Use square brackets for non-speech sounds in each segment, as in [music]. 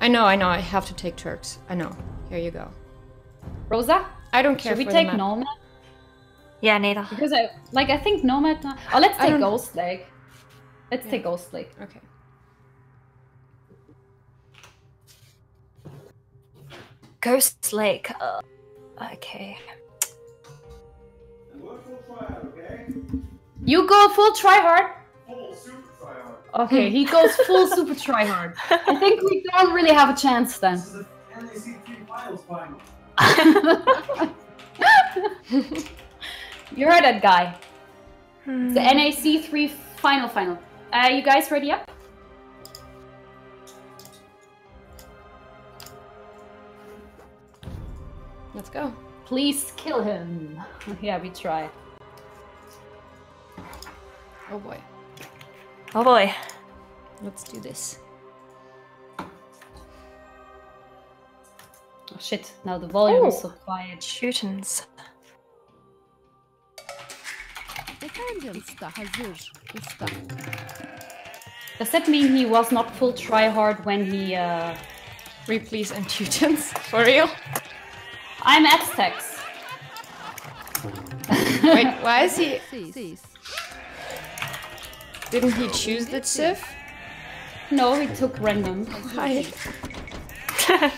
I know, I know. I have to take Turks. I know. Here you go. Rosa? I don't care Should we take the map. Nomad? Yeah, neither. Because I like I think Nomad. Oh, let's take Ghost Lake. Let's Yeah. take Ghost Lake. Okay. Ghost Lake. Uh, okay. You go full try hard. Okay, he goes full [laughs] super try hard. I think we don't really have a chance then. This is the NAC 3 finals final. You heard that guy. Hmm. The NAC 3 final final. Uh, you guys ready up? Let's go. Please kill him. [laughs] yeah, we try. Oh boy. Oh boy. Let's do this. Oh shit, now the volume is Oh. so quiet. Shootings. Efendim usta hazır. Usta. Does that mean he was not full try hard when he uh Replease and Teutons. [laughs] For real? I'm Aztecs. Wait, why is he... Sis. Sis. Didn't he choose the Civ? No, he took random. Why? [laughs]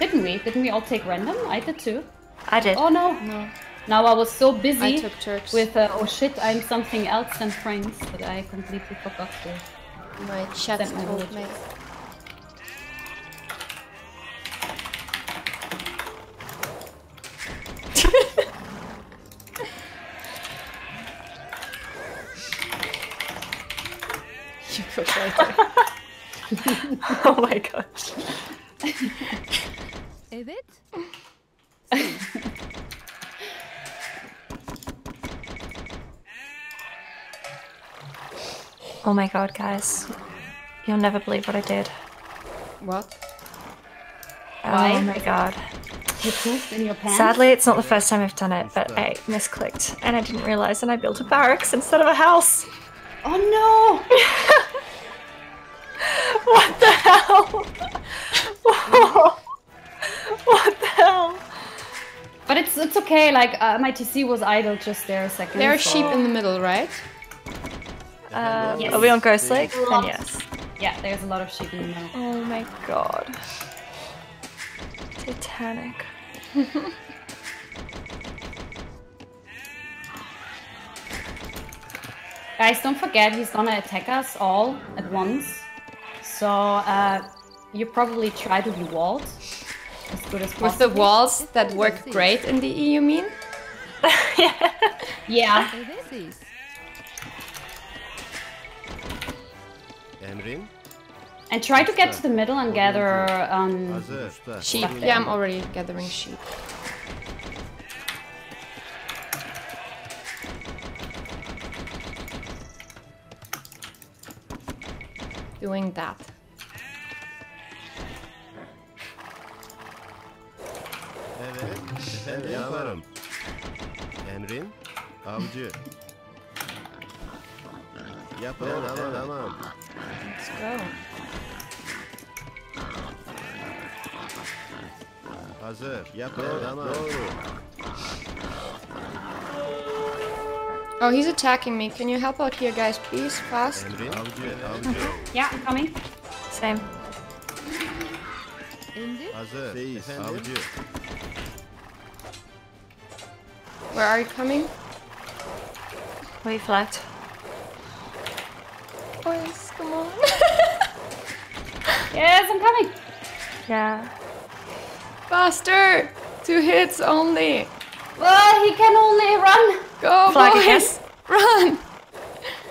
Didn't we? Didn't we all take random? I did too. I did. Oh no. No. Now I was so I busy took with uh, oh shit, I'm something else than friends that I completely forgot to. my chat told village. me. You put [laughs] oh my gosh. Evet. Oh my god, guys. You'll never believe what I did. What? Oh Why? Oh my god. You pooped in your pants? Sadly, it's not the first time I've done it, but I misclicked and I didn't realize and I built a barracks instead of a house. Oh no! [laughs] What the hell? what the hell? But it's it's okay. Like uh, my TC was idle just there a second. There are so- sheep in the middle, right? Uh, Yes. Are we on Ghost Lake? Then yes. Yeah, there's a lot of sheep in the middle. Oh my god. Titanic. [laughs] Guys, don't forget he's gonna attack us all at once. So uh, you probably try to be walled as good as possible. With the walls that work great in the EU, mean? [laughs] Yeah. Evet sis. Emrin And try to get to the middle and gather um Sheep. Yeah, I'm already gathering sheep. Doing that. Evet. Efendim yaparım. Emrin avcı. Yaparım. Tamam tamam. Let's go. Hazır. Yaparım. Tamam. Doğru. Oh, he's attacking me. Can you help out here, guys, please? Fast. Emrin avcı. Avcı. Yeah, I'm coming. Same. İndir. Hazır. Seyiz. Avcı. Where are you coming? We flat. Boys, come on. [laughs] Yes, I'm coming. Yeah. Faster! Two hits only. Well, he can only run Go, Flag boys! again. Run!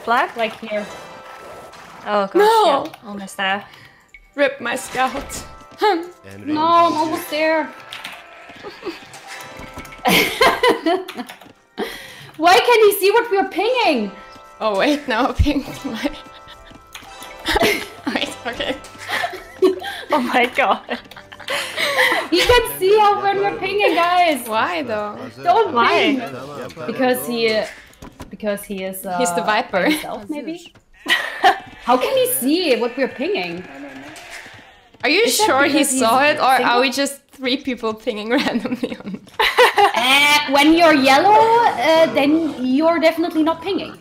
Flag? like here. Oh gosh, No. yeah. Almost there. Rip my scout. Hmm. No, I'm almost there. Why can he see what we're pinging? Oh wait, now I pinged my. [laughs] wait, okay. [laughs] Oh my god. He can see how when we're pinging, guys. Why though? Don't Why? ping. Because he, uh, because he is. Uh, He's the viper. himself, maybe. [laughs] How can he see what we're pinging? Are you Is sure he saw it, or are we just three people pinging [laughs] randomly on? [laughs] Uh, when you're yellow, uh, then you're definitely not pinging.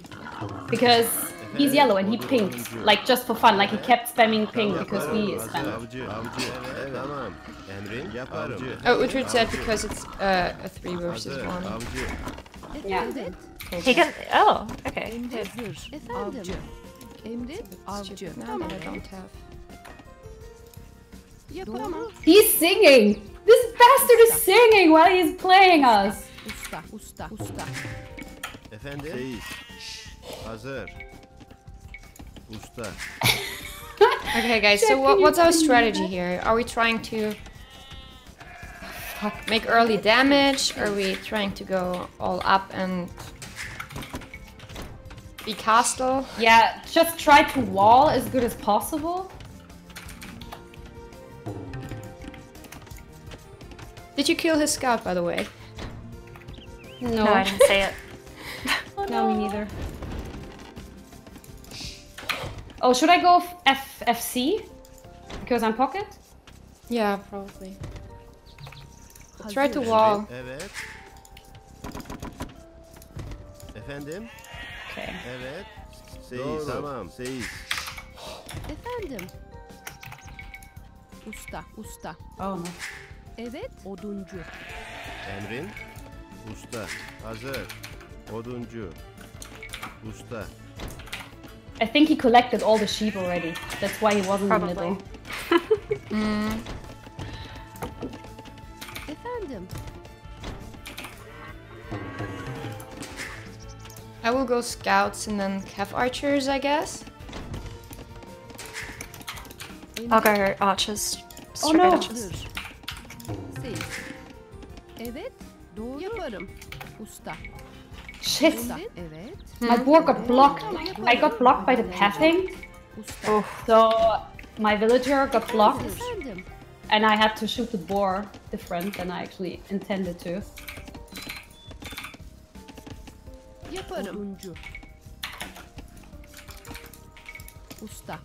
Because he's yellow and he pinged. Like just for fun. Like he kept spamming ping because we Hazır, spammed. avcı, avcı. Evet, tamam. Emrin yaparım. Avcı. Oh, Uhtred said because it's uh, a three versus one. Yeah. He can. Oh, okay. Emre hazır. Efendim? Emre avcı. Stupid now Tamam. that I don't have. He's singing! This bastard is singing while he's playing us! Usta, usta, usta. Efendim? Hazır. Usta. [laughs] Okay, guys. So what, what's our strategy here? Are we trying to make early damage? Are we trying to go all up and be castle? Yeah, just try to wall as good as possible. Did you kill his scout, by the way? No, No, I didn't say it. [laughs] Oh, no, me neither. Oh, should I go F FC? Because I'm pocket? Yeah, probably. Try to wall. Evet. Efendim? Okay. Evet. Seyis. Tamam. Seyis. Efendim? Usta, usta. Oh no. Evet, oduncu. Emrin. Usta. Hazır. Oduncu. Usta. I think he collected all the sheep already. That's why he wasn't in the Probably. middle. [laughs] Mm. Efendim? I will go scouts and then cav archers, I guess. I'll go archers. Oh, no. archers. Evet, doğru. Yaparım. Usta. Shit! Usta. My board got blocked. I got blocked by the pathing, usta. so my villager got blocked, and I had to shoot the boar different than I actually intended to. Yaparım. Usta.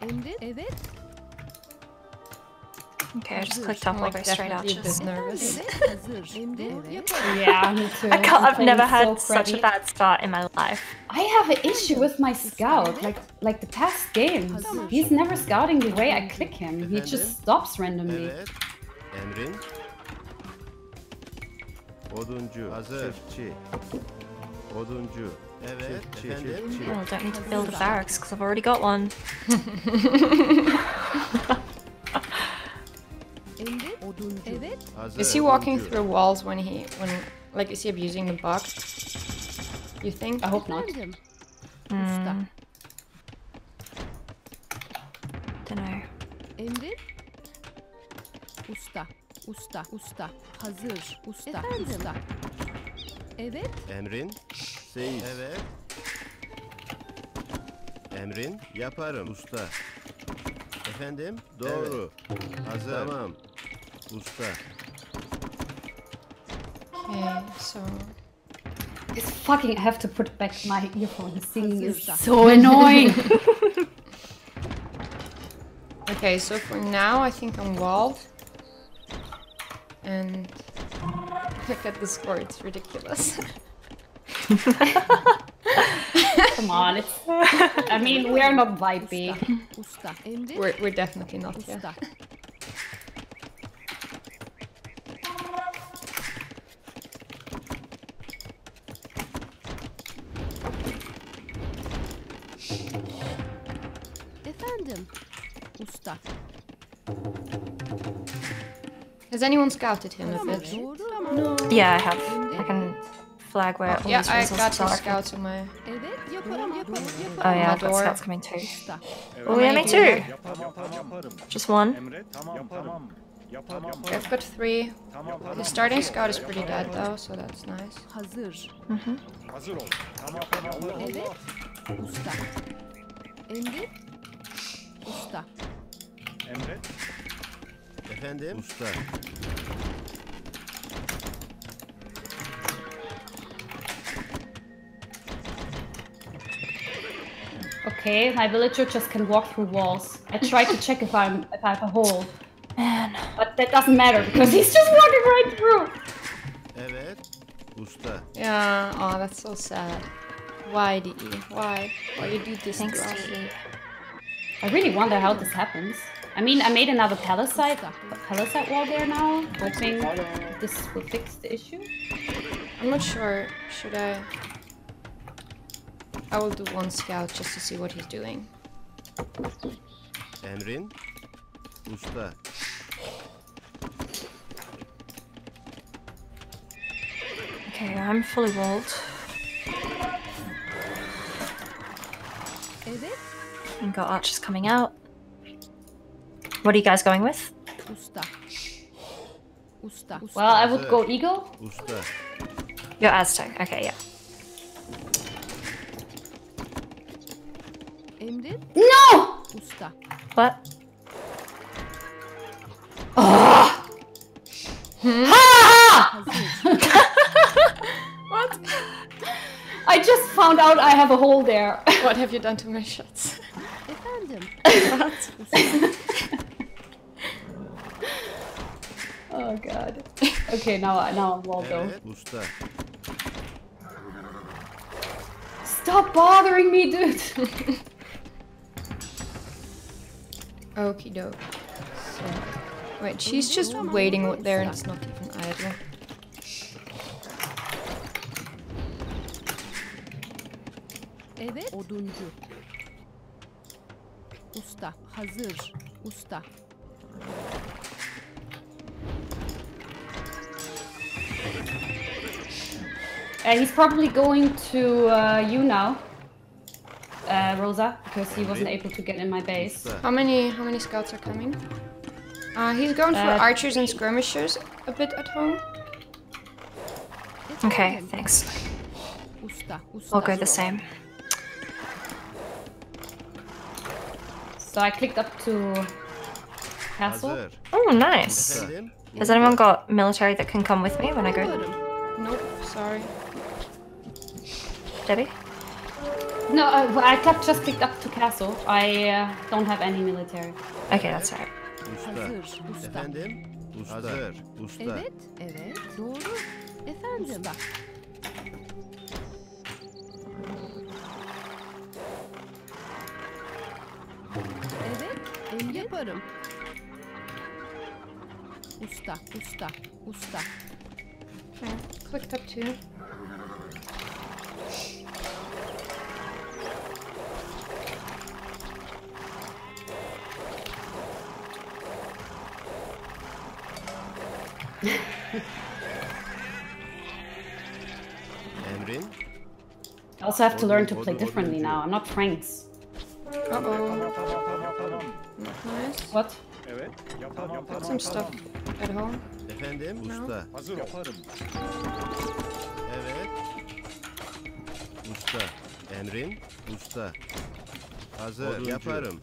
Emre? Evet. Okay, I just clicked off. I'm I'll like straight definitely a archers. bit nervous. Evet, hazır. Emre? Yaparım. Yeah, me too. I can't, I'm I've playing never so had such a bad start in my life. I have an issue with my scout. Like like the past games, he's never scouting the way I click him. He just stops randomly. Emrin. Oduncu. Hazır. Çiftçi. Oduncu. Evet. Efendim? Oh, I don't need to build a barracks because I've already got one. [laughs] Evet. Is he walking through walls when he when like is he abusing the bug? You think? I hope not. Efendim? Usta. Don't know. Emre? Usta. Usta. Usta. Hazır. Usta. Usta. Evet. Emrin. Seyis. Evet. Emrin. Yaparım. Usta. Efendim? Doğru. Hazır. Tamam. Usta. Okay, so It's fucking. I have to put back my earphone. The singing is so annoying. [laughs] okay, so for now I think I'm walled. And look at the score, it's ridiculous. [laughs] Come on, it's. I mean, we're not vibey. We're we're definitely not yeah. Has anyone scouted him a bit? Doğru. Tamam. Yeah, I have. I can flag where all Yeah, these I got his are. scouts on my Evet. Yaparım. Yaparım. Oh yeah, I've got scouts coming too. Oh yeah, me too. Just one. Emre, tamam, yaparım. Yaparım, I've got three. The starting scout is pretty dead though, so that's nice. Hazır. hazır Efendim? Usta. Okay, Okay, my villager just can walk through walls. I tried to check if I'm if I have a hole, Man. but that doesn't matter because he's just walking right through. Evet. Usta. Yeah, oh, that's so sad. Why, DE? Why? Why you do this Thanks, to us? I really wonder how this happens. I mean, I made another palisade, palisade wall there now, hoping this will fix the issue. I'm not sure. Should I? I will do one scout just to see what he's doing. Emrin. Usta. Okay, I'm fully walled. Evet. And got archers coming out. What are you guys going with? Usta. Usta. Usta. Well, I would go eagle. Usta. You're Aztec. Okay, yeah. Emrin. No! Usta. What? Hmm? [laughs] What? I just found out I have a hole there. what have you done to my shots? Efendim. [laughs] [laughs] oh god. [laughs] Okay, now I now I'm walled though. Evet. Stop bothering me, dude. [laughs] Okie doke. So, wait, she's just waiting there and it's not even idle. Evet. Oduncu. Usta. Hazır. Usta. Uh, he's probably going to uh, you now, uh, Rosa, because he wasn't able to get in my base. How many how many scouts are coming? Uh, he's going for Uh, archers and skirmishers a bit at home. Okay, thanks. Usta. Usta. I'll go the same. So I clicked up to castle. Oh, nice. Has anyone got military that can come with me when I go? Nope, sorry. Debbie? No, uh, I kept just clicked up to castle. I uh, don't have any military. Okay, that's. Hazır. Usta. Efendim. Usta. Hazır. Usta. Evet. Evet. Doğru. Efendim. Usta. Evet. Emrin. Yaparım. Usta. Usta. Usta. Okay, clicked up two. Also have to learn to play differently now. I'm not Franks. Uh oh, not nice. What? Got some stuff at home. Efendim. Usta. Hazır yaparım. Evet. Usta. Emrin. Usta. Hazır. Yaparım.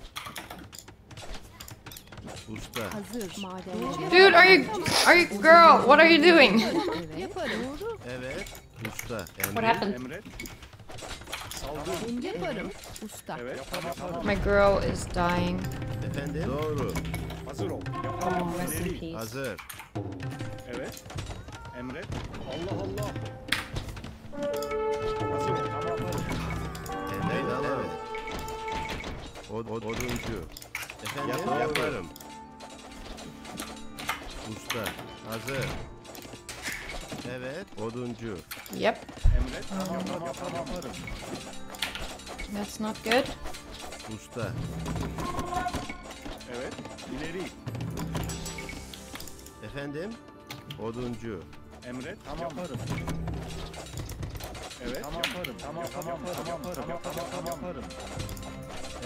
Usta. Hazır. Maden. Dude, are you are you girl? What are you doing? Evet. Yaparım. Doğru. Evet. Usta. Emrin. What happened? Emret. Yaparım. Usta. Evet. Yapar yaparım. My girl is dying. Efendim. Doğru. Hazır ol. Oh, Yaparım. rest in peace. Hazır. Evet. Emret. Allah Allah. Hazır ol. Tamam yaparım. Emrin. Evet. Od, od, oduncu. Efendim. Yaparım. Usta. Hazır. Evet. Oduncu. Yep, Emret. Tamam yaparım. Yaparım. Yaparım. that's not good. Usta. Evet. İleri. Efendim. Oduncu. Emret. Tamam yaparım. Evet. Tamam yaparım. Tamam tamam yaparım. Yaparım. Yaparım. Tamam yaparım.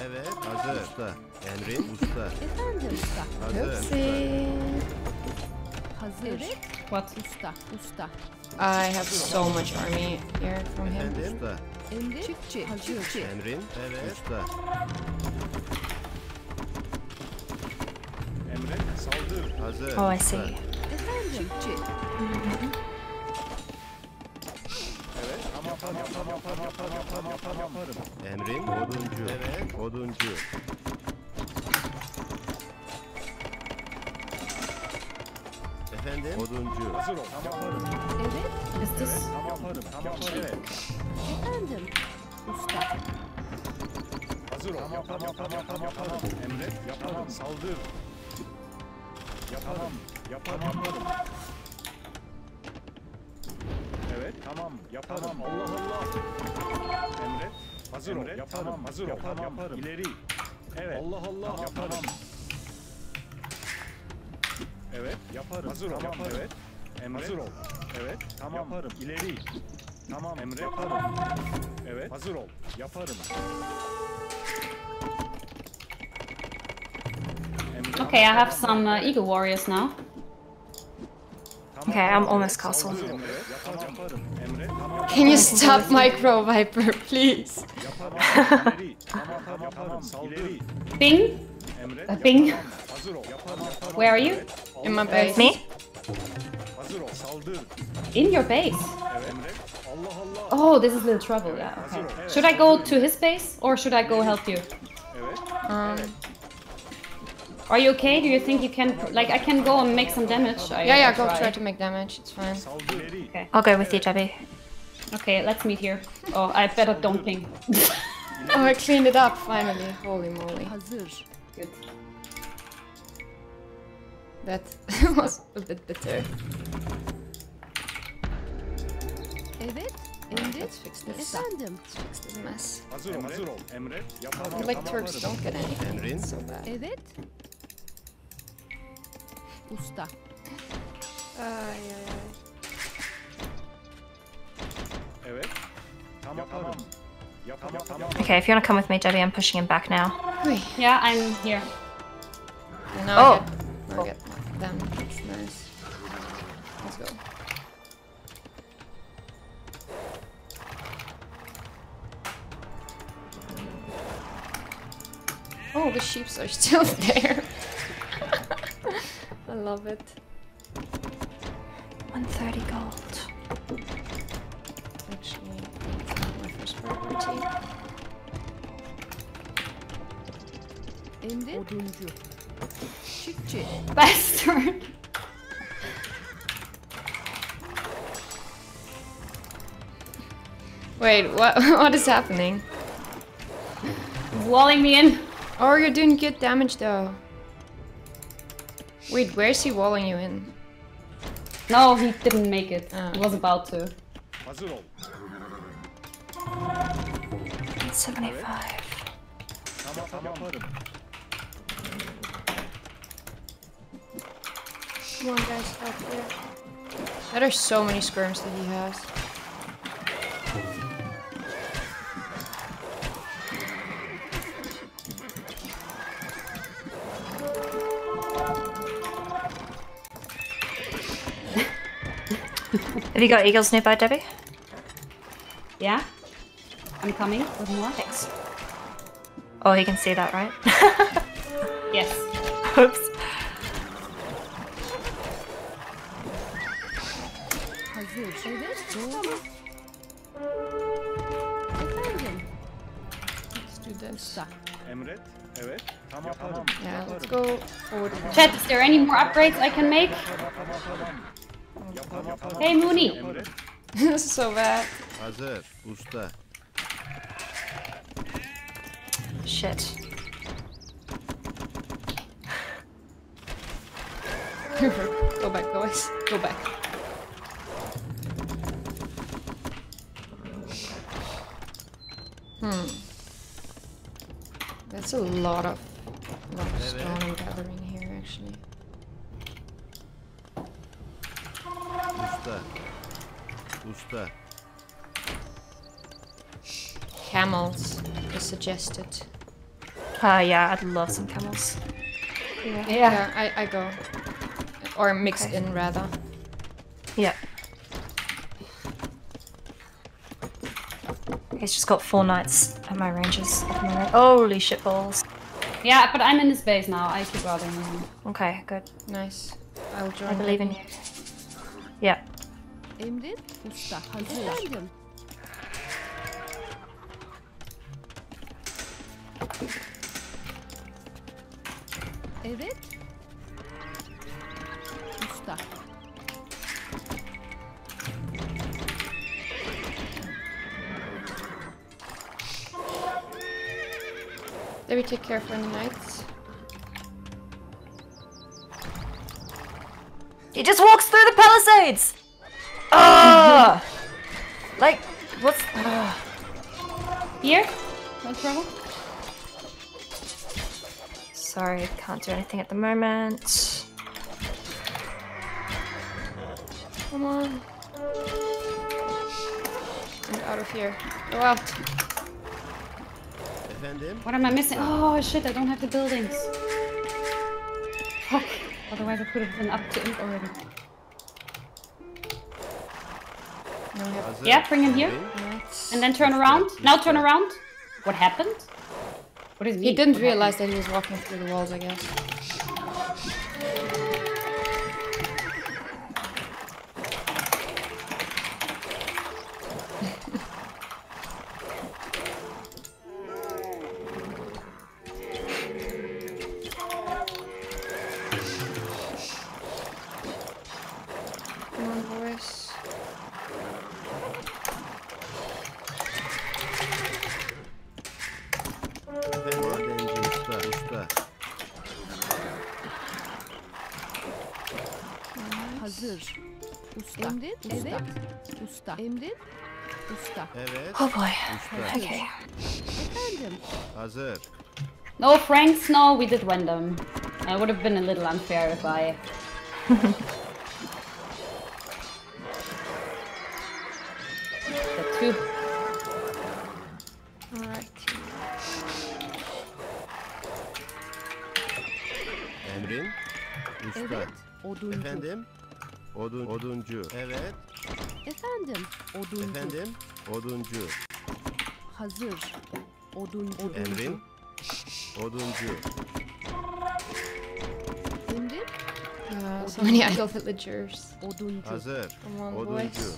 Evet. Hazır. Usta. Emrin. Usta. Efendim. Usta. Hazır. Oopsie. Hazır. Evet. What? Usta. Usta. I have so much army here from him. Efendim. Usta. Emrin. Çiftçi. Hazır. Emrin. Evet. Usta. Emret. Saldır. Hazır. Oh, I see. Efendim. Çiftçi. Evet. Tamam Yaparım yaparım yaparım yaparım yaparım yaparım. Emrin oduncu. Evet oduncu. Efendim oduncu. Hazır ol. Tam yaparım. Evet. Is this? Tam yaparım. Tam yaparım. Evet. Efendim. Usta. Hazır ol. Yaparım yaparım yaparım yaparım. Emret. Yaparım. Saldır. Yaparım. Yaparım yaparım. Evet tamam yaparım. Allah Allah. Emret. Hazır ol. Yaparım. Hazır ol. Yaparım yaparım. İleri. Evet. Allah Allah. Yaparım. Evet yaparım. Hazır ol. Yaparım. Evet. Emret. Hazır ol. Evet tamam. Yaparım. İleri. Tamam Emre yaparım. Evet hazır ol. Yaparım. Emre, Okay, I have some uh, Eagle Warriors now. Okay, I'm tamam, almost castle. hazır ol. Evet, yaparım, yaparım. Emre tamam. Can you stop Micro Viper, [laughs] please? Yaparım. İleri. Tamam tamam yaparım. İleri. Bing, Emre. Bing. yaparım. Hazır ol. Yaparım yaparım. Where are you? Evet, In my base. Me? Hazır ol. Saldır. In your base. Evet Emre. Allah Allah. Oh, this is a little trouble. Yeah. Okay. Should I go to his base or should I go help you? Um, Are you okay? Do you think you can? Like, I can go and make some damage. I, yeah, yeah, I go try. try to make damage. It's fine. Saldır. İleri. I'll go with you, Debbie. Okay, let's meet here. Oh, I better don't ping. [laughs] Oh, I cleaned it up finally. Holy moly. Good. That [laughs] was a bit bitter. Evet. Emret. Let's fix this. Efendim. Um, let's fix this mess. Hazır ol. Hazır ol. Emre. Yaparım. Like Turks don't get anything. Emrin. It's so bad. Evet. Usta. Evet. Tamam tamam. Yaparım tamam. Okay, if you want to come with me, Debbie, I'm pushing him back now. Yeah, I'm here. Now Oh. Still [laughs] there. I love it. 130 gold. Actually, my first priority. Emret. Oduncu. Çiftçi. Bastard. Wait, what? [laughs] What is happening? Walling me in. Oh, you're doing good damage though. Wait, where's he walling you in? No, he didn't make it. Ah. He was about to. 75. Tamam tamam. Come on, guys, help here. There are so many skirms that he has. Have you got eagles nearby, Debbie? Yeah. I'm coming with more. Thanks. Oh, he can see that, right? [laughs] [laughs] Yes. Oops. Hazır. Evet. Doğru. Efendim. Let's do this. Usta. Emret. Evet. Tamam tamam. Yeah, let's go forward. Chat, is there any more upgrades I can make? Hey, Mooney. Emret. this is so bad. Hazır. Usta. Shit. [laughs] go back, guys. Go back. Hmm. That's a lot of, lot of stone I'm gathering here, actually. Usta. Usta. Camels is suggested. Uh, yeah, I'd love some camels. Yeah, I, I go. Or mixed Okay. in, rather. Yeah. He's just got four knights at my ranges. at. Holy shit balls. Yeah, but I'm in his base now. I keep bothering him. Okay, good. Nice. I'll join. I believe in you. Emret usta hazır. Efendim. Evet. Usta. Let me take care of any knights. He just walks through the palisades! No trouble? Sorry, can't do anything at the moment. Come on. Get out of here. Go out. Efendim? What am I missing? Oh shit, I don't have the buildings. Fuck. Otherwise I could have been up to imp already. No, we have Hazır. Yeah, bring him here. Emrin. And then turn around. Now turn around. What happened? What is He didn't realize that he was walking through the walls, I guess. Evet. Oh boy. Usta. Okay. Efendim. Hazır. No, Franks, no, we did Wyndham. It would have been a little unfair if I... the [laughs] two. Alright. Emrin. Usta. Evet. Oduncu. Efendim? Odun, oduncu. Evet. Efendim. Oduncu. Efendim? Oduncu. Hazır. Oduncu. Emrin. Oduncu. Emrin. Uh, so many idle villagers. Oduncu. Hazır. On, Oduncu. boys.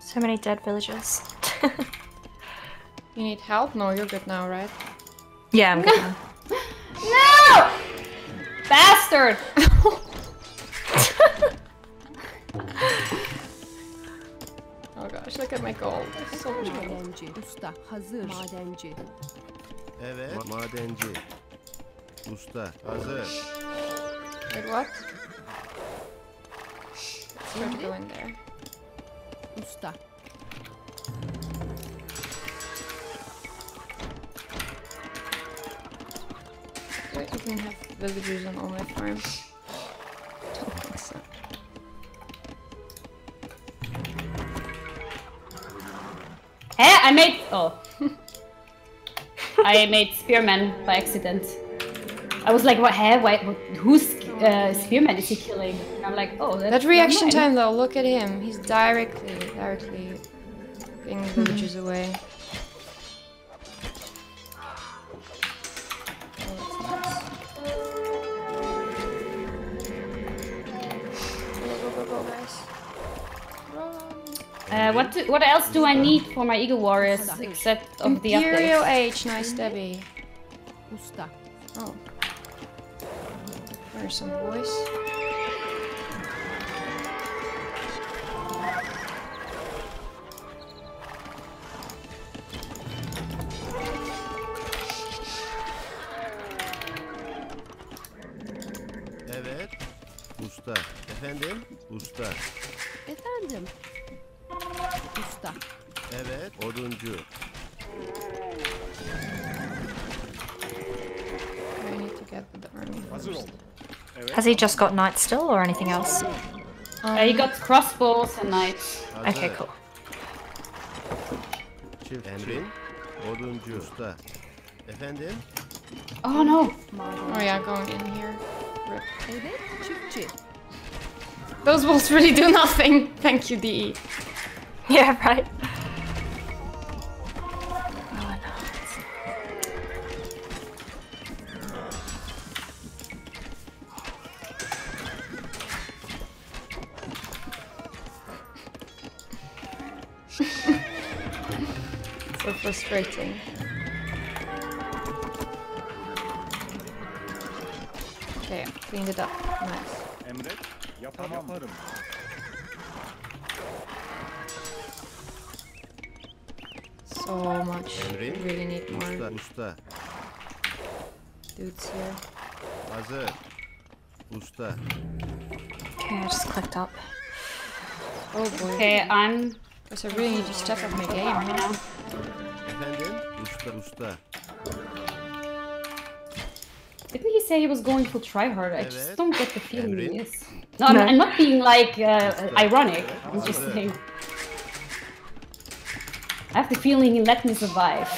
So many dead villagers. You need help? No, you're good now, right? yeah, I'm good now. [laughs] No! Bastard! [laughs] my gold. So much gold. Madenci. Usta. Hazır. Madenci. Evet. Ma- madenci. Usta. Hazır. Wait, what? Let's try to go in there. Usta. Do I even have villagers on all my farms? I made... Oh. [laughs] I made Spearman by accident. I was like, what, hey, why, whose uh, Spearman is he killing? And I'm like, oh, that's That reaction mine. time though, look at him. He's directly, directly getting the villagers away. Uh, what do, what else do I need for my Eagle Warriors except of the Imperial updates? Age, nice Debbie. Usta. Oh. There's some boys. Has he just got knights still or anything else? Uh, he got crossbows and knights. Hazır. Okay, cool. Çift. Emrin. Oduncu. Usta. Efendim? Oh no! Oh yeah, going in here. Rip. Evet. Çiftçi. Those walls really do [laughs] nothing. Thank you, DE. Yeah, right. So frustrating. Okay, cleaned it up. Nice. Emret. So much. We really need Usta, more usta. dudes here. Hazır. Usta. Okay, I just clicked up. Oh boy. Okay, I'm. Guess I really need to step up my game. Right now. Efendim? Usta, usta. Didn't he say he was going full tryhard? I just don't get the feeling he is. No, I'm, I'm not being like uh, ironic. I'm just saying. I have the feeling he let me survive.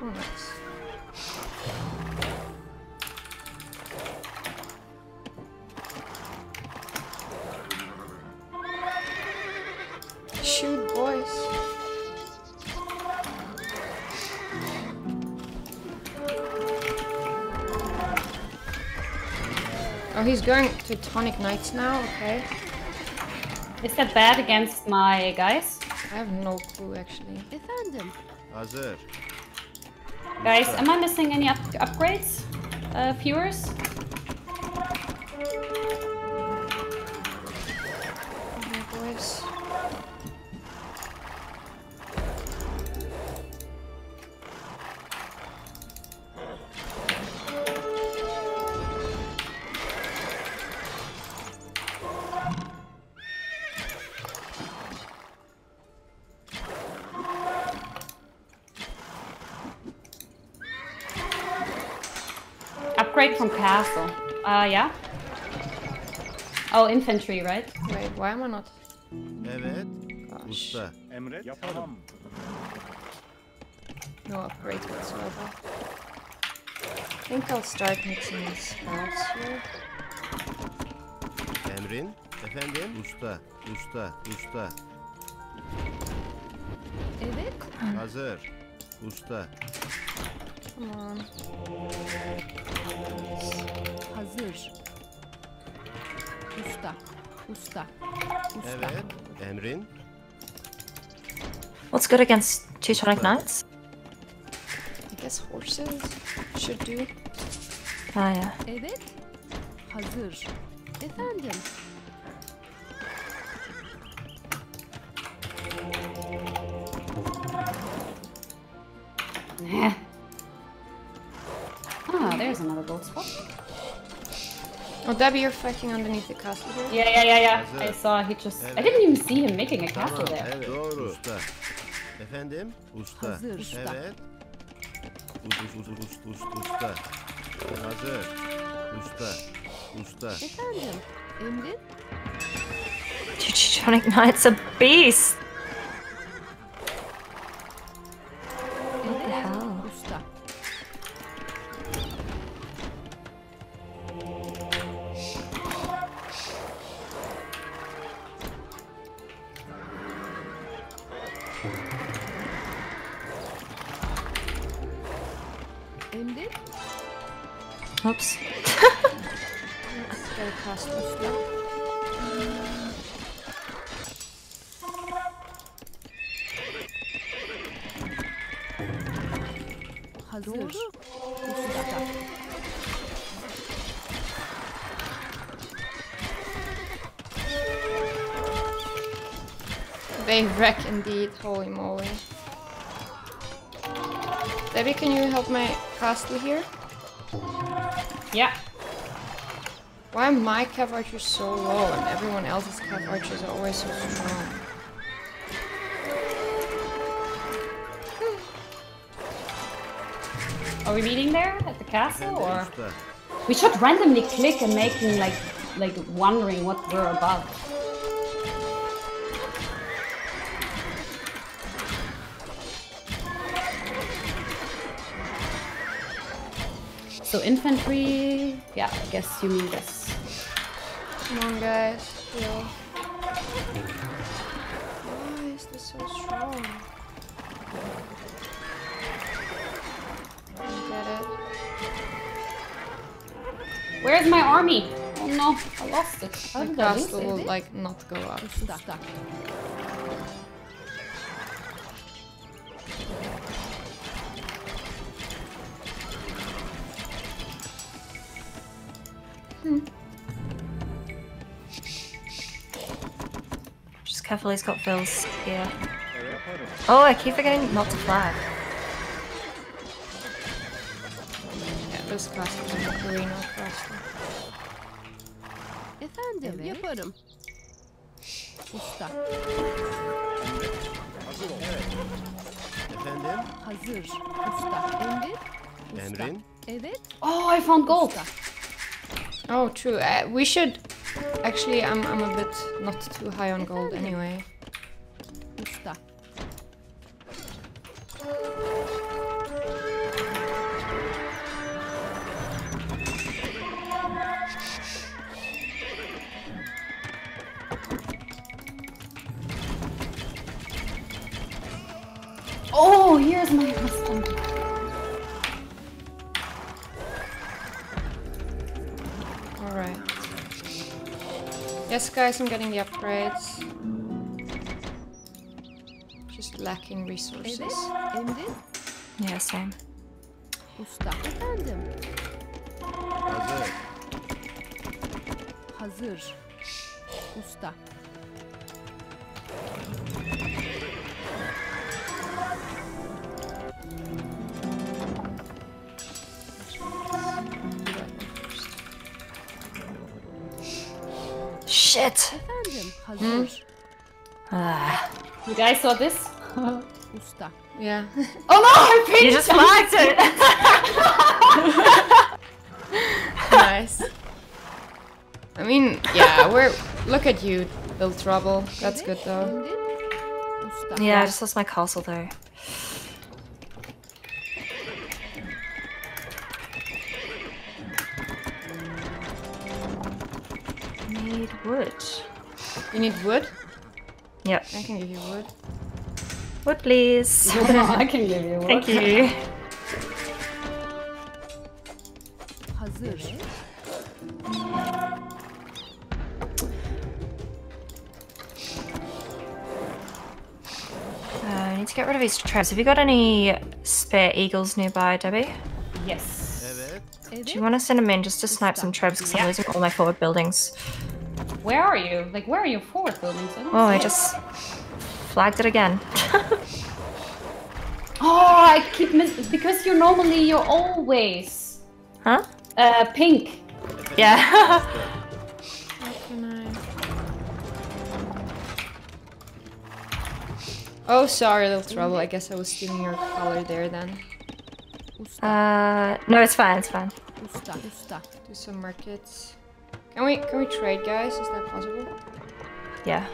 Oh, nice. Shoot, boys. Oh, he's going to Teutonic Knights now? Okay. Is that bad against my guys? I have no clue, actually. Efendim. Hazır. Guys, am I missing any up upgrades? Uh, viewers? Yeah? Oh, infantry, right? Wait, why am I not? Evet. Gosh. Usta. Emret. Yaparım. No upgrades whatsoever. I think I'll start mixing these cards here. Emrin? Efendim? Usta. Usta. Usta. Evet. Hazır. Usta. Come on. Hazır. Usta. Usta. Usta. Evet. Emrin? What's good against Teutonic Knights? I guess horses should do. Ah, yeah. Evet. Hazır. Efendim. Nah. Oh, Debbie, you're fighting underneath the castle here. Yeah, yeah, yeah, yeah. I saw he just. I didn't even see him making a castle Tamam. there. Evet. Doğru. Usta. Efendim? Usta. Hazır. Usta. Evet. Us, us, us, us, us, usta. Hazır. Usta. Usta. Efendim. Emrin. Teutonic Knight's [laughs] a beast! Emrin. Oops. Get a castle stuff. Hazır. They wreck indeed, holy moly. Debbie, can you help my castle here? Yeah. Why are my cav archers so low and everyone else's cav archers are always so strong? Hmm. Are we meeting there at the castle, or we should randomly click and making like like wondering what we're about? So infantry. Yeah, I guess you mean this. Come on, guys. Why is this so strong? I get it. Where's my army? Oh no, I lost it. How The did I lose castle it? will like not go up. Usta. Just carefully, he's got Phil's here. Oh, I keep forgetting not to flag. Yeah, this castle is a Carino castle. Efendim yaparım. Usta. Hazır ol. Evet. Efendim? Hazır. Usta. Emrin. Usta. Emrin? Evet. Oh, I found gold. Oh, true. Uh, we should. Actually, I'm I'm a bit not too high on gold anyway. Guys, I'm getting the upgrades. Just lacking resources. Evet. Emrin. Yeah, same. Usta. Efendim. Hazır. Hazır. Usta. Shit! Efendim. Hazır. Ah, You guys saw this? [laughs] Usta. Yeah. [laughs] Oh no, I you picked just flagged it! [laughs] nice. I mean, yeah, we're. Look at you, LilTrouble. That's good though. Yeah, I just lost my castle though. Wood. You need wood? Yep. I can give you wood. Wood, please. [laughs] I can give you one. Thank you. Uh, I need to get rid of these traps. Have you got any spare eagles nearby, Debbie? Yes. Evet. Evet. Do you want to send them in just to snipe some trebs because I'm losing all my forward buildings? Where are you? Like, where are your forward buildings? I Oh, I it. just flagged it again. [laughs] Oh, I keep miss because you're normally you're always huh? uh pink. Yeah. How can I? Oh, sorry, Little Trouble. I guess I was stealing your color there then. Uh, no, it's fine. It's fine. Usta. Usta. Do some markets. Can we can we trade, guys? Is that possible? Yeah.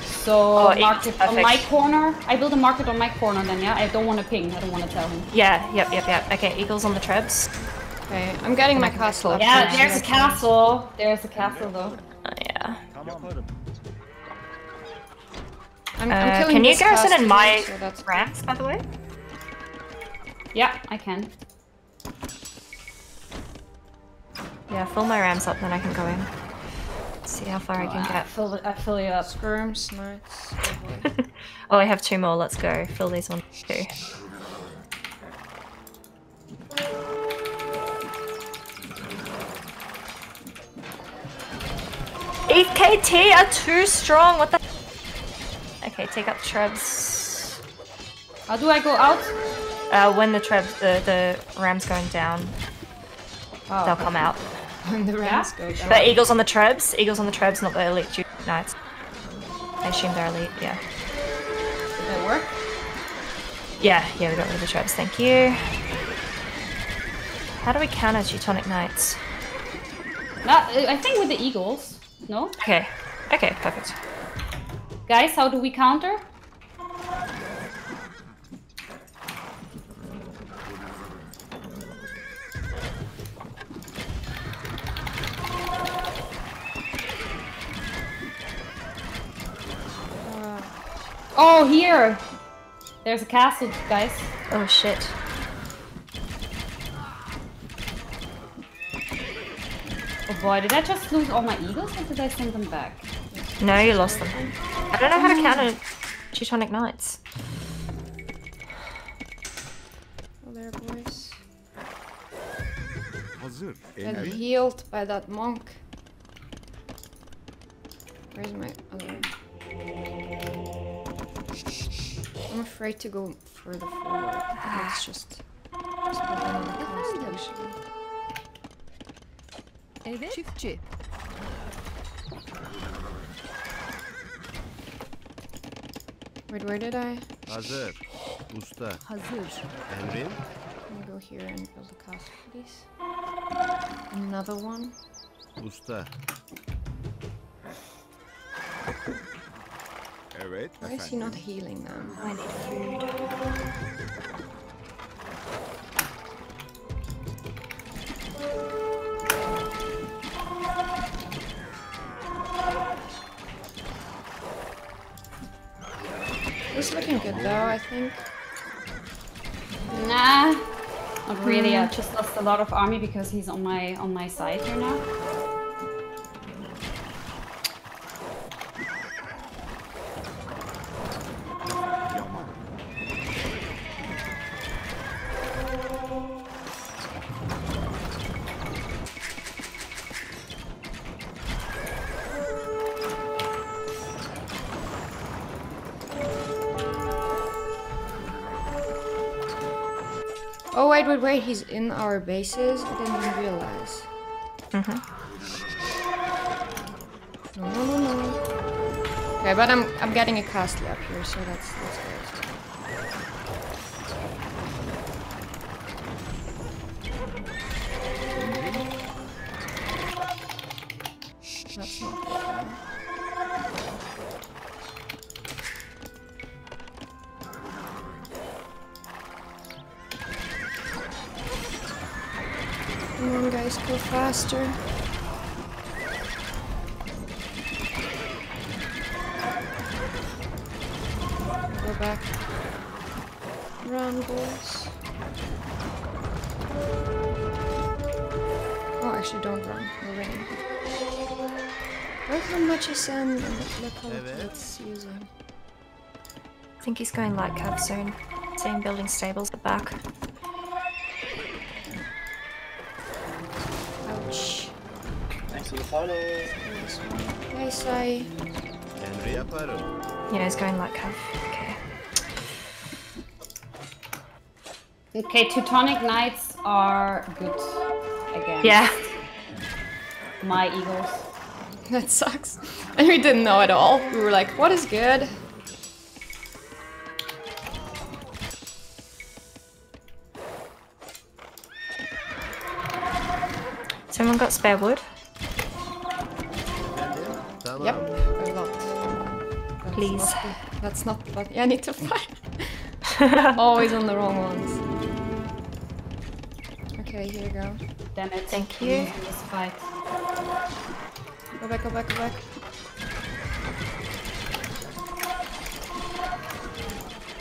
So Oh, eight, market on my corner. I build a market on my corner then, yeah? I don't want to ping. I don't want to tell him. Yeah. Yep. Yep. Yep. Okay. Eagles on the trebs. Okay, I'm getting my castle up. Yeah, first, there's a castle. There's a castle though. Uh, yeah. I'm, I'm Uh, killing can you this garrison in my so that's rams, by the way? Yeah, I can. Yeah. Fill my rams up, then I can go in. See how far I can I get. fill. I fill you up. skirms, knights. Oh [laughs] oh, I have two more. Let's go. Fill these ones too. EKT are too strong. What the? Okay, take up the trebs. How do I go out? Uh, when the trebs, the the rams going down, Oh. they'll come out. When [laughs] the rams go down. The eagles on the trebs. Eagles on the trebs, not the elite Ju- knights. I assume they're elite. Yeah. Did that work? Yeah, yeah, we got rid of the trebs. Thank you. How do we counter Teutonic Knights? Not, I think with the eagles. No? Okay. Okay, perfect. Guys, how do we counter? Oh, here! There's a castle, guys. Oh shit. Oh boy, did I just lose all my eagles or did I send them back? No, you lost them. I don't know how to counter Teutonic Knights. Oh, there, boys. Hazır. Get healed by that monk. Where's my other? I'm afraid to go further forward. It's just. just behind the castle, actually. Evet. Çiftçi. Wait, where did I? Hazır. Usta. Hazır. Emrin. Let me go here and build a castle, please. Another one. Usta. Evet Why is he not healing them? I need food. It's looking good though, I think. Nah, not really. I just lost a lot of army because he's on my on my side here now. Wait! He's in our bases. I didn't even realize. Mm-hmm. No, no, no, no. Okay, but I'm I'm getting a castle up here, so that's that's good. Go faster. Go back. Run, boys. Oh, actually, don't run. We're winning. Look how much he's send and look how Evet. it's using. I think he's going light cav soon. Seeing building stables at the back. Nice, I. Emri yaparım. Yeah, he's going like cav. Okay. Okay, Teutonic Knights are good again. Yeah. My eagles. That sucks. And we didn't know at all. We were like, what is good? Someone got spare wood? Tamam. Yep, a lot. That's Please. not the- that's not what yeah, I need to fight. [laughs] Always on the wrong ones. Okay, here you go. Damn it. Thank you. losing This fight. Go back, go back, go back.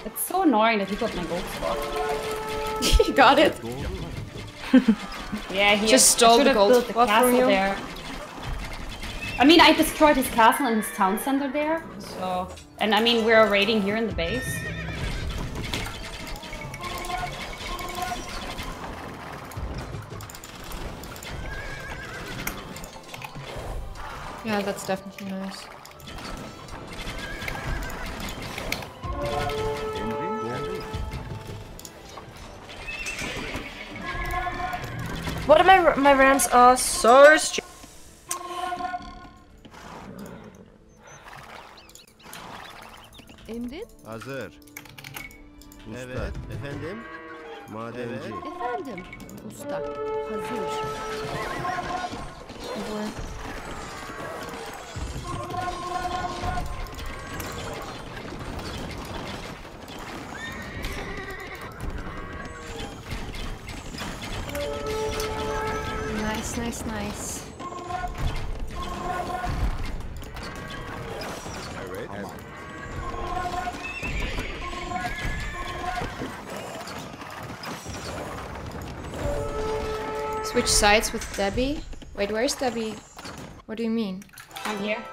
It's so annoying that he got my gold spot. [laughs] you got it. Yeah, he Just stole should the have gold built the spot from castle you. there. I mean, I destroyed his castle and his town center there. So, and I mean, we're raiding here in the base. Yeah, that's definitely nice. What are my my rounds are so stupid. Hazır. Usta. Evet. Efendim? Madenci. Efendim. Usta. Hazır. Boy. Nice, nice, nice. Switch sides with Debbie? Wait, where's Debbie? What do you mean? I'm here.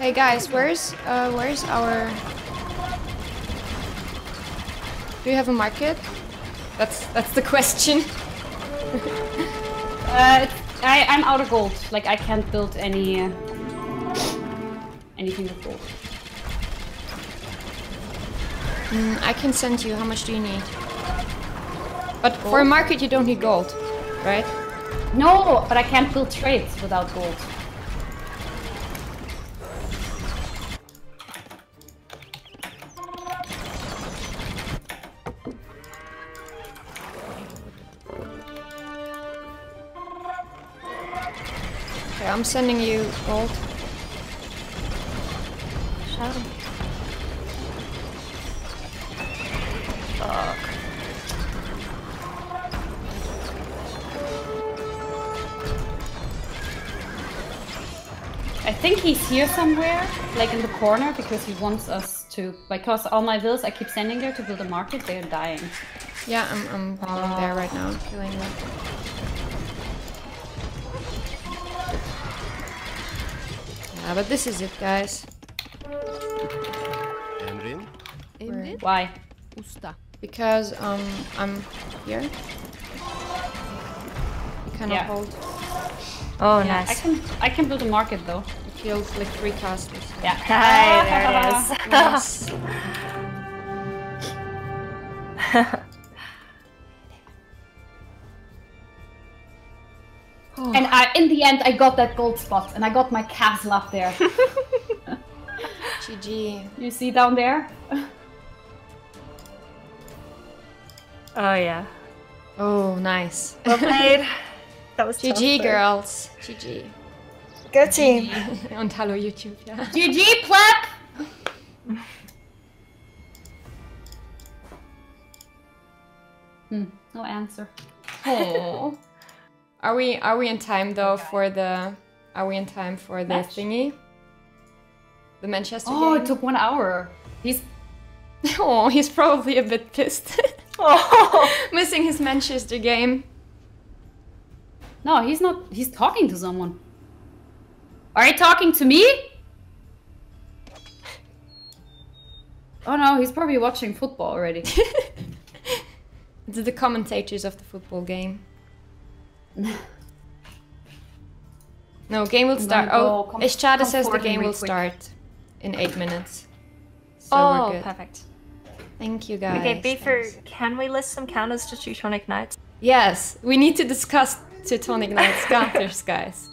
Hey guys, where's uh where's our Do you have a market? That's that's the question. [laughs] Uh, I, I'm out of gold. Like, I can't build any... Uh, anything with gold. Mm, I can send you. How much do you need? But for a market, you don't need gold, right? No, but I can't build trades without gold. I'm sending you gold. Fuck. I think he's here somewhere, like in the corner, because he wants us to. Because all my vills I keep sending there to build a market, they're dying. Yeah, I'm I'm going there right now, killing them. Yeah, but this is it, guys. Emrin. Emrin Why? usta. Because um I'm here. You cannot Yeah. hold. Oh, Yeah, I nice. can I can build a market though. You killed like three castles. Yeah. [laughs] Hi, there it is. [laughs] Nice. [laughs] And I, in the end, I got that gold spot, and I got my castle up there. [laughs] GG. you see down there? Oh, yeah. Oh, nice. Well played. [laughs] That was tough, GG, but- girls. GG. Go team. On hallo YouTube, ja. GG, pleb! hmm, no answer. Oh. Are we are we in time though for the are we in time for the Match? thingy? The Manchester Oh, game? it took one hour. He's [laughs] oh, he's probably a bit pissed. [laughs] Oh. [laughs] Missing his Manchester game. no, he's not. He's talking to someone. Are you talking to me? Oh no, he's probably watching football already. It's the commentators of the football game. No, game will start. gonna Oh, go com- says the game will quick. start in eight minutes. So Oh, we're good. perfect. Thank you guys. Okay, B for can we list some counters to Teutonic Knights? Yes, we need to discuss Teutonic Knights [laughs] counters, guys.